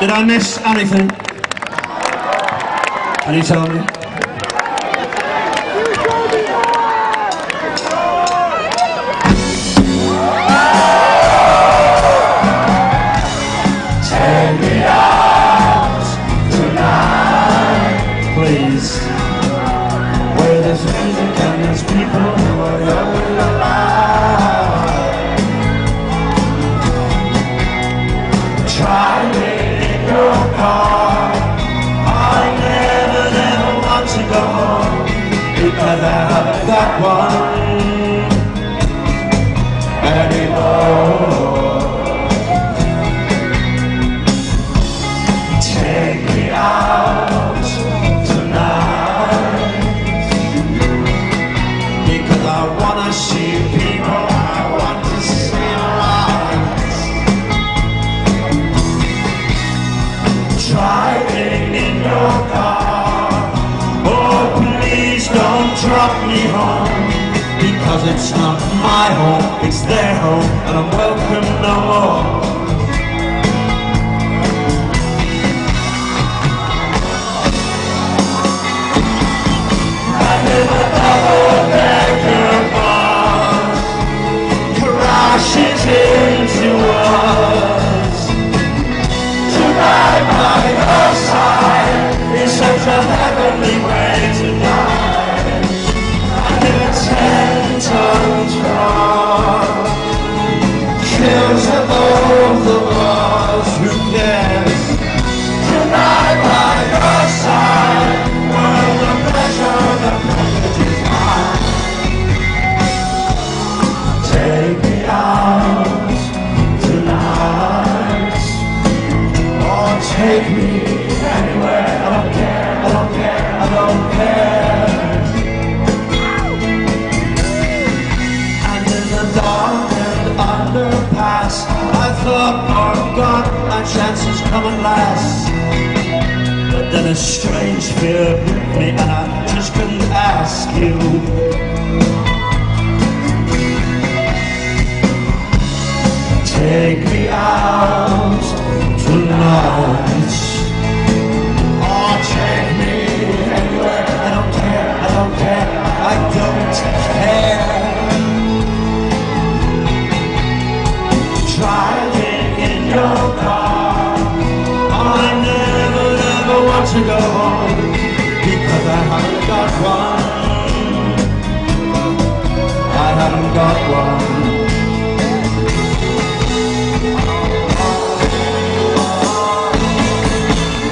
Did I miss anything? Can you tell me? Because I haven't got one Because it's not my home, it's their home And I'm welcome no more crashes into us. Tonight by side is such a is last. But then a strange fear gripped me and I just couldn't ask you. Take me out tonight. To go home because I haven't got one. I haven't got one.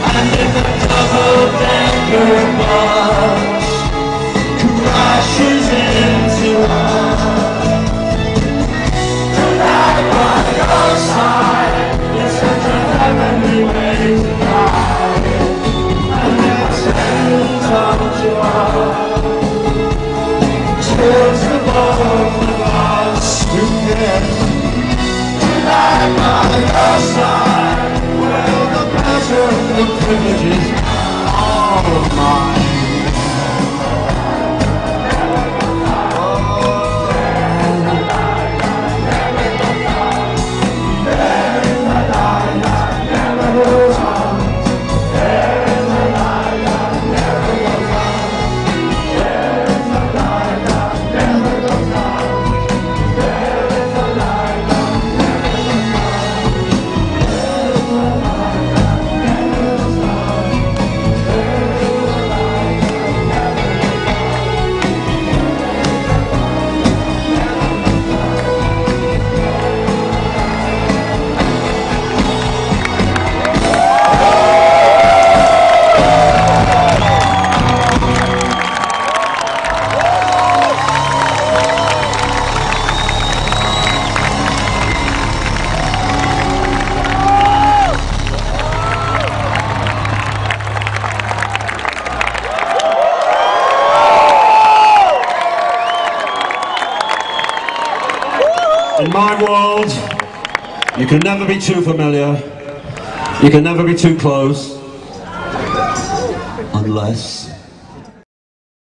And in the double-decker bus by your side, In my world, you can never be too familiar. You can never be too close. Unless